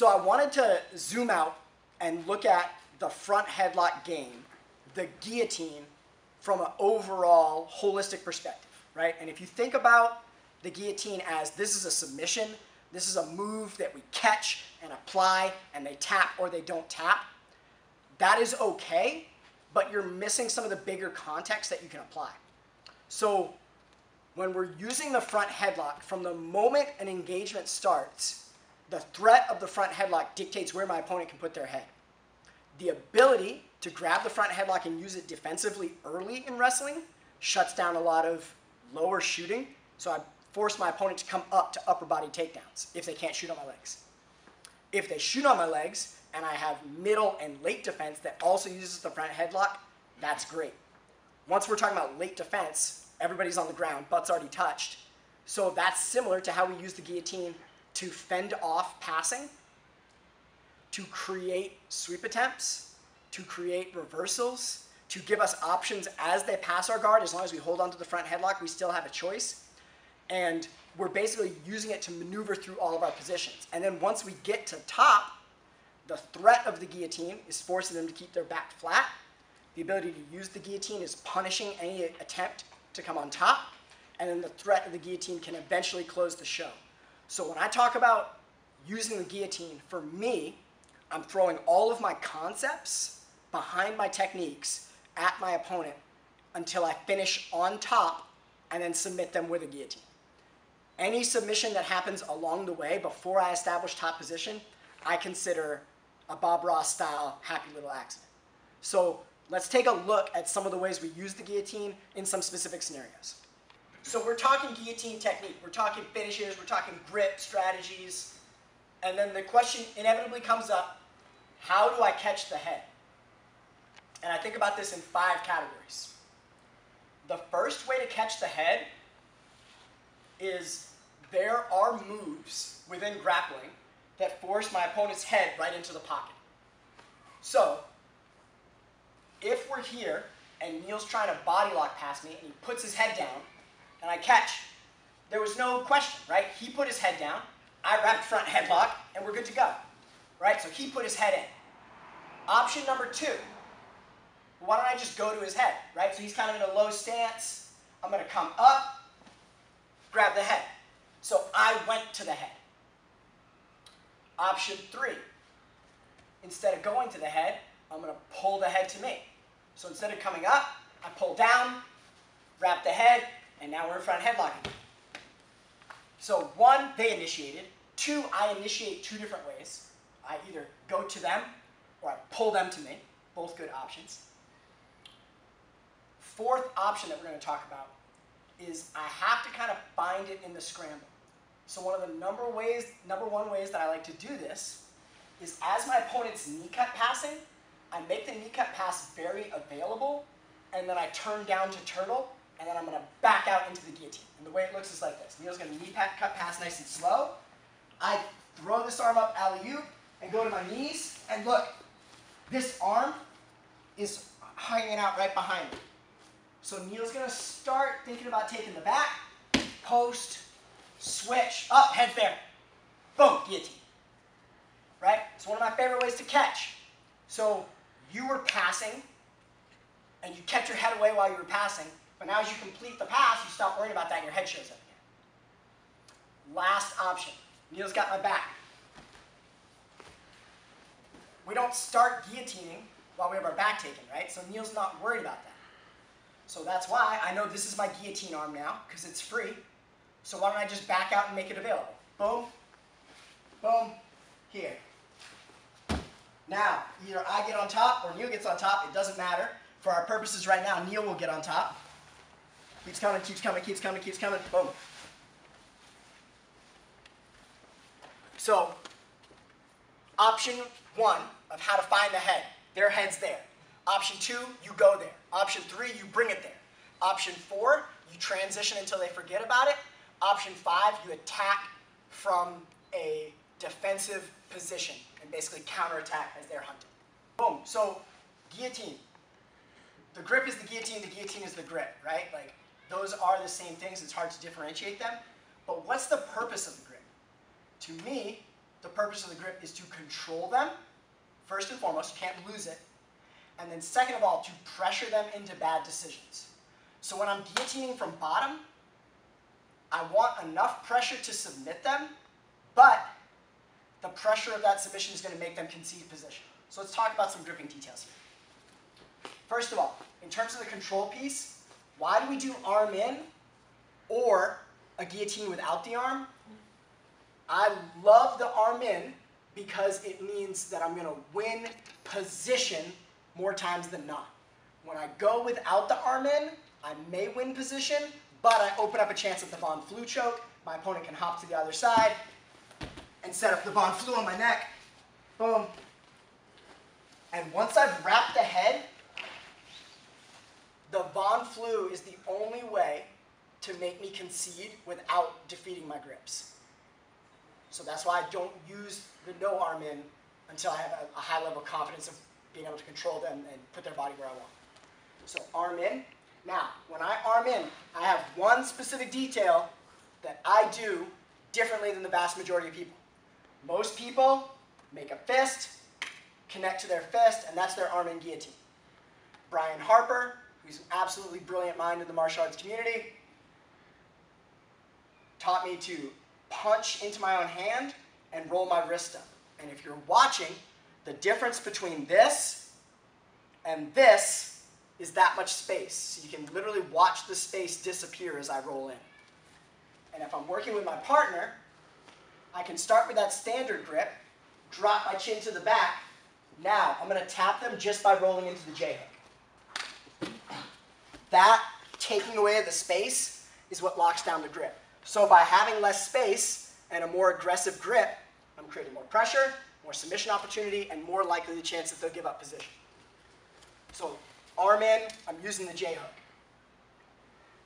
So I wanted to zoom out and look at the front headlock game, the guillotine, from an overall holistic perspective, right? And if you think about the guillotine as this is a submission, this is a move that we catch and apply and they tap or they don't tap, that is okay, but you're missing some of the bigger context that you can apply. So when we're using the front headlock, from the moment an engagement starts, the threat of the front headlock dictates where my opponent can put their head. The ability to grab the front headlock and use it defensively early in wrestling shuts down a lot of lower shooting. So I force my opponent to come up to upper body takedowns if they can't shoot on my legs. If they shoot on my legs and I have middle and late defense that also uses the front headlock, that's great. Once we're talking about late defense, everybody's on the ground, butt's already touched. So that's similar to how we use the guillotine to fend off passing, to create sweep attempts, to create reversals, to give us options as they pass our guard. As long as we hold on to the front headlock, we still have a choice. And we're basically using it to maneuver through all of our positions. And then once we get to top, the threat of the guillotine is forcing them to keep their back flat. The ability to use the guillotine is punishing any attempt to come on top. And then the threat of the guillotine can eventually close the show. So when I talk about using the guillotine, for me, I'm throwing all of my concepts behind my techniques at my opponent until I finish on top and then submit them with a guillotine. Any submission that happens along the way before I establish top position, I consider a Bob Ross style happy little accident. So let's take a look at some of the ways we use the guillotine in some specific scenarios. So we're talking guillotine technique, we're talking finishes, we're talking grip strategies, and then the question inevitably comes up, how do I catch the head? And I think about this in five categories. The first way to catch the head is there are moves within grappling that force my opponent's head right into the pocket. So, if we're here and Neil's trying to body lock past me and he puts his head down and I catch, there was no question, right? He put his head down, I wrapped front headlock, and we're good to go, right? So he put his head in. Option number two, why don't I just go to his head, right? So he's kind of in a low stance. I'm going to come up, grab the head. So I went to the head. Option three, instead of going to the head, I'm to pull the head to me. So instead of coming up, I pull down, wrap the head, and now we're in front headlocking. So one, they initiated. Two, I initiate two different ways. I either go to them or I pull them to me. Both good options. Fourth option that we're going to talk about is I have to kind of find it in the scramble. So one of the number ways, number one ways that I like to do this is as my opponent's knee cut passing, I make the knee cut pass very available, and then I turn down to turtle, and then I'm going to back out into the guillotine. And the way it looks is like this. Neil's going to knee cut pass nice and slow. I throw this arm up alley-oop and go to my knees, and look, this arm is hanging out right behind me. So Neil's going to start thinking about taking the back, post, switch, up, head there. Boom, guillotine. Right? It's one of my favorite ways to catch. So you were passing, and you kept your head away while you were passing, but now as you complete the pass, you stop worrying about that and your head shows up again. Last option. Neil's got my back. We don't start guillotining while we have our back taken, right? So Neil's not worried about that. So that's why I know this is my guillotine arm now, because it's free. So why don't I just back out and make it available? Boom, boom, here. Now, either I get on top or Neil gets on top, it doesn't matter. For our purposes right now, Neil will get on top. Keeps coming, keeps coming, keeps coming, keeps coming, boom. So, option one of how to find the head, their head's there. Option two, you go there. Option three, you bring it there. Option four, you transition until they forget about it. Option five, you attack from a defensive position and basically counterattack as they're hunting. Boom. So, guillotine. The grip is the guillotine, the guillotine is the grip, right? Like, those are the same things. It's hard to differentiate them. But what's the purpose of the grip? To me, the purpose of the grip is to control them, first and foremost, you can't lose it. And then second of all, to pressure them into bad decisions. So when I'm guillotining from bottom, I want enough pressure to submit them, but the pressure of that submission is going to make them concede position. So let's talk about some gripping details here. First of all, in terms of the control piece, why do we do arm in or a guillotine without the arm? I love the arm in because it means that I'm going to win position more times than not. When I go without the arm in, I may win position, but I open up a chance at the Von Flue choke. My opponent can hop to the other side and set up the Von Flue on my neck. Boom. And once I've wrapped the head, the Von Flue is the only way to make me concede without defeating my grips. So that's why I don't use the no arm in until I have a, a high level of confidence of being able to control them and put their body where I want. So arm in. Now, when I arm in, I have one specific detail that I do differently than the vast majority of people. Most people make a fist, connect to their fist, and that's their arm in guillotine. Brian Harper, who's an absolutely brilliant mind in the martial arts community, taught me to punch into my own hand and roll my wrist up. And if you're watching, the difference between this and this is that much space. So you can literally watch the space disappear as I roll in. And if I'm working with my partner, I can start with that standard grip, drop my chin to the back. Now, I'm going to tap them just by rolling into the J-hook. That taking away the space is what locks down the grip. So by having less space and a more aggressive grip, I'm creating more pressure, more submission opportunity, and more likely the chance that they'll give up position. So arm in, I'm using the J-hook.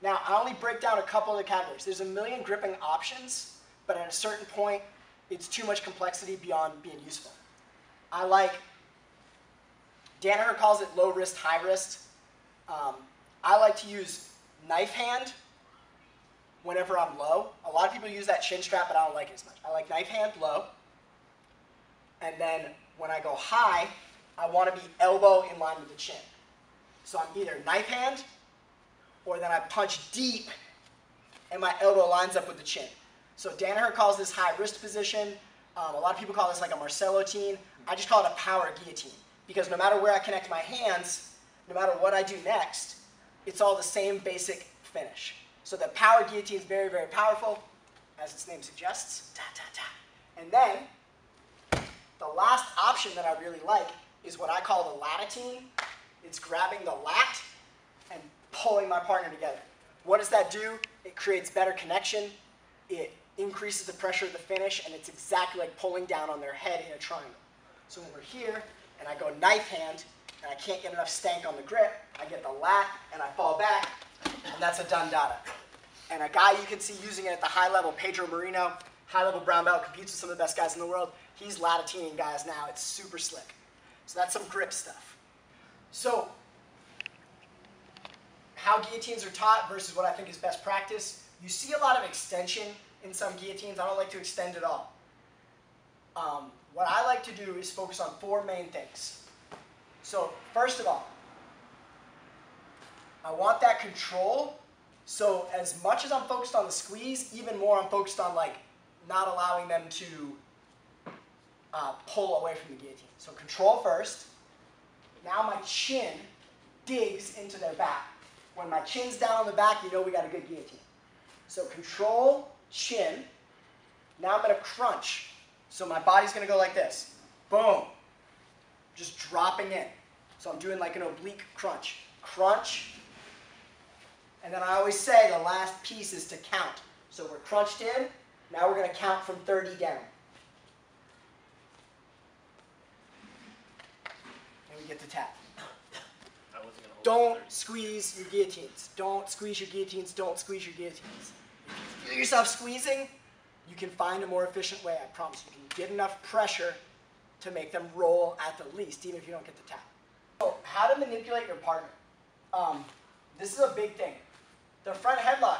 Now, I only break down a couple of the categories. There's a million gripping options, but at a certain point, it's too much complexity beyond being useful. I like, Danaher calls it low wrist, high wrist. Um, I like to use knife hand whenever I'm low. A lot of people use that chin strap, but I don't like it as much. I like knife hand low. And then when I go high, I want to be elbow in line with the chin. So I'm either knife hand, or then I punch deep, and my elbow lines up with the chin. So Danaher calls this high wrist position. Um, a lot of people call this like a Marcelotine. I just call it a power guillotine because no matter where I connect my hands, no matter what I do next, it's all the same basic finish. So the power guillotine is very, very powerful, as its name suggests. Ta, ta, ta. And then the last option that I really like is what I call the latitine. It's grabbing the lat and pulling my partner together. What does that do? It creates better connection. It increases the pressure of the finish, and it's exactly like pulling down on their head in a triangle. So when we're here, and I go knife hand, and I can't get enough stank on the grip, I get the lat, and I fall back, and that's a done data. And a guy you can see using it at the high level, Pedro Marino, high level brown belt, competes with some of the best guys in the world. He's latitining guys now. It's super slick. So that's some grip stuff. So how guillotines are taught versus what I think is best practice. You see a lot of extension in some guillotines. I don't like to extend at all. Um, what I like to do is focus on four main things. So first of all, I want that control. So as much as I'm focused on the squeeze, even more I'm focused on like not allowing them to uh, pull away from the guillotine. So control first. Now my chin digs into their back. When my chin's down on the back, you know we got a good guillotine. So control, chin. Now I'm to crunch. So my body's to go like this. Boom. Just dropping in. So I'm doing like an oblique crunch. Crunch. And then I always say the last piece is to count. So we're crunched in. Now we're going to count from 30 down. And we get to tap. Don't squeeze your guillotines. Don't squeeze your guillotines. Don't squeeze your guillotines. If you feel yourself squeezing, you can find a more efficient way, I promise. You can get enough pressure to make them roll at the least, even if you don't get the tap. So, how to manipulate your partner. Um, this is a big thing. The front headlock.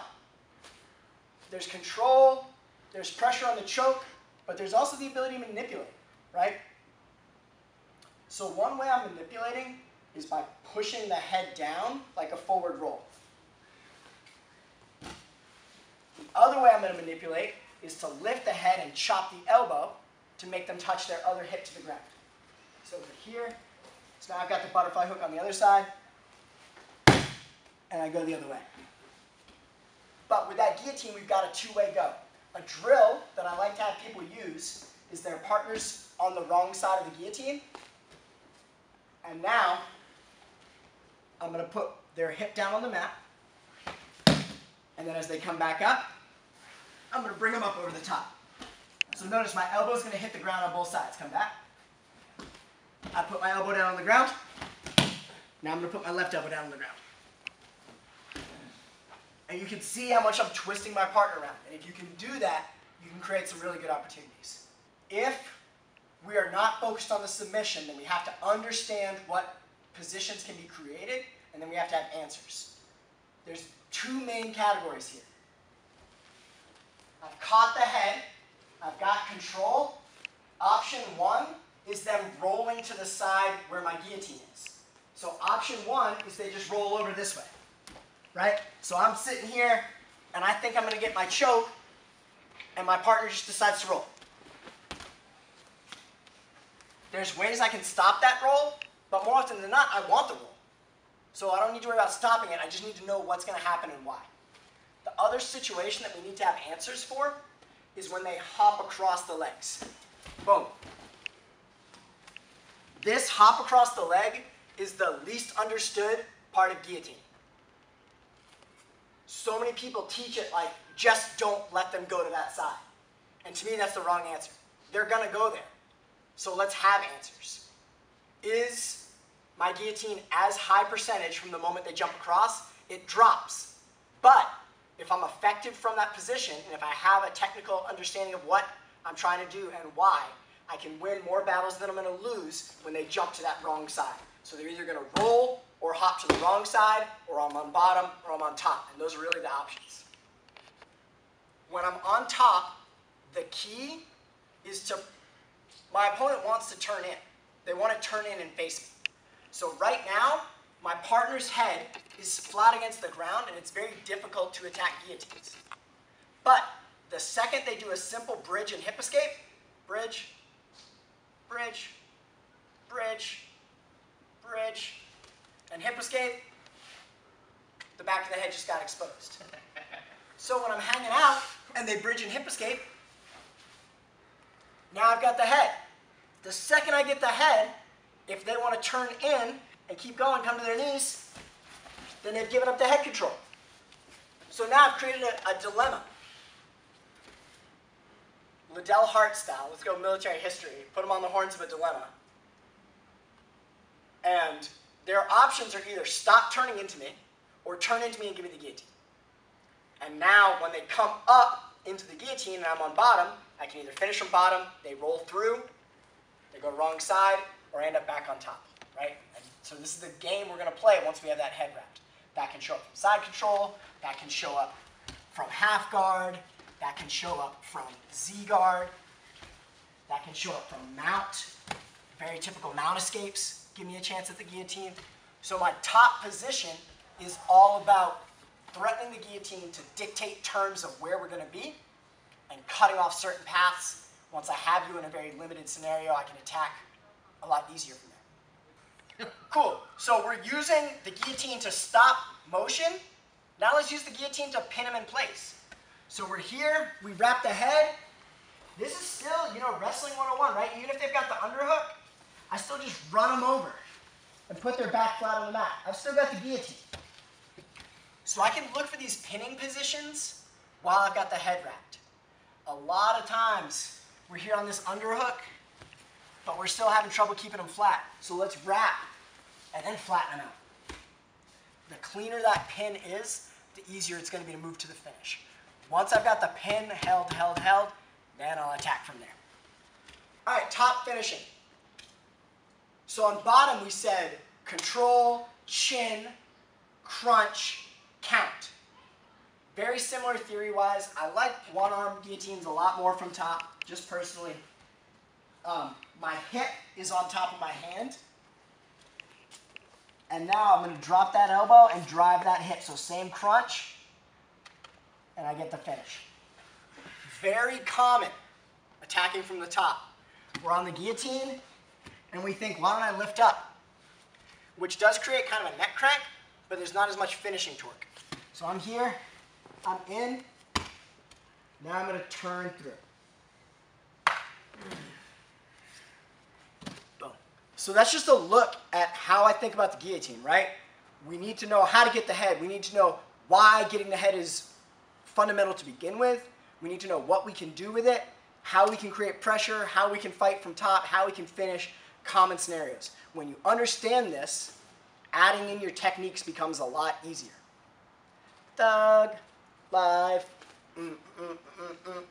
There's control, there's pressure on the choke, but there's also the ability to manipulate, right? So one way I'm manipulating is by pushing the head down like a forward roll. The other way I'm going to manipulate is to lift the head and chop the elbow to make them touch their other hip to the ground. So over here, so now I've got the butterfly hook on the other side, and I go the other way. But with that guillotine, we've got a two-way go. A drill that I like to have people use is their partners on the wrong side of the guillotine. And now, I'm going to put their hip down on the mat. And then as they come back up, I'm going to bring them up over the top. So notice my elbow is going to hit the ground on both sides. Come back. I put my elbow down on the ground. Now I'm going to put my left elbow down on the ground. And you can see how much I'm twisting my partner around. And if you can do that, you can create some really good opportunities. If we are not focused on the submission, then we have to understand what positions can be created, and then we have to have answers. There's two main categories here. I've caught the head, I've got control. Option one is them rolling to the side where my guillotine is. So option one is they just roll over this way, right? So I'm sitting here, and I think I'm going to get my choke, and my partner just decides to roll. There's ways I can stop that roll, but more often than not, I want the roll. So I don't need to worry about stopping it. I just need to know what's going to happen and why. The other situation that we need to have answers for is when they hop across the legs. Boom. This hop across the leg is the least understood part of guillotine. So many people teach it like, just don't let them go to that side. And to me, that's the wrong answer. They're to go there. So let's have answers. Is my guillotine as high percentage from the moment they jump across? It drops. But if I'm effective from that position, and if I have a technical understanding of what I'm trying to do and why, I can win more battles than I'm going to lose when they jump to that wrong side. So they're either going to roll or hop to the wrong side, or I'm on bottom, or I'm on top. And those are really the options. When I'm on top, the key is to, my opponent wants to turn in. They want to turn in and face me. So right now, my partner's head is flat against the ground, and it's very difficult to attack guillotines. But the second they do a simple bridge and hip escape, bridge, bridge, bridge, bridge, and hip escape, the back of the head just got exposed. so when I'm hanging out and they bridge and hip escape, now I've got the head. The second I get the head, if they want to turn in and keep going, come to their knees, then they've given up the head control. So now I've created a, a dilemma. Liddell Hart style, let's go military history, put them on the horns of a dilemma. And their options are either stop turning into me or turn into me and give me the guillotine. And now when they come up into the guillotine and I'm on bottom, I can either finish from bottom, they roll through, they go wrong side, or I end up back on top, right? So this is the game we're going to play once we have that head wrapped. That can show up from side control, that can show up from half guard, that can show up from Z guard, that can show up from mount, very typical mount escapes give me a chance at the guillotine. So my top position is all about threatening the guillotine to dictate terms of where we're going to be and cutting off certain paths. Once I have you in a very limited scenario, I can attack a lot easier from there. Cool. So we're using the guillotine to stop motion. Now let's use the guillotine to pin him in place. So we're here, we wrap the head. This is still, you know, wrestling 101, right? Even if they've got the underhook, I still just run them over and put their back flat on the mat. I've still got the guillotine. So I can look for these pinning positions while I've got the head wrapped. A lot of times we're here on this underhook, but we're still having trouble keeping them flat. So let's wrap and then flatten them out. The cleaner that pin is, the easier it's going to be to move to the finish. Once I've got the pin held, held, held, then I'll attack from there. All right, top finishing. So on bottom we said control, chin, crunch, count. very similar theory-wise. I like one-arm guillotines a lot more from top, just personally. Um, my hip is on top of my hand. And now I'm going to drop that elbow and drive that hip. So same crunch, and I get the finish. Very common attacking from the top. We're on the guillotine, and we think, why don't I lift up? Which does create kind of a neck crank, but there's not as much finishing torque. So I'm here, I'm in, now I'm going to turn through. Boom. So that's just a look at how I think about the guillotine, right? We need to know how to get the head. We need to know why getting the head is fundamental to begin with. We need to know what we can do with it, how we can create pressure, how we can fight from top, how we can finish common scenarios. When you understand this, adding in your techniques becomes a lot easier. Doug, live. Mm, mm, mm, mm.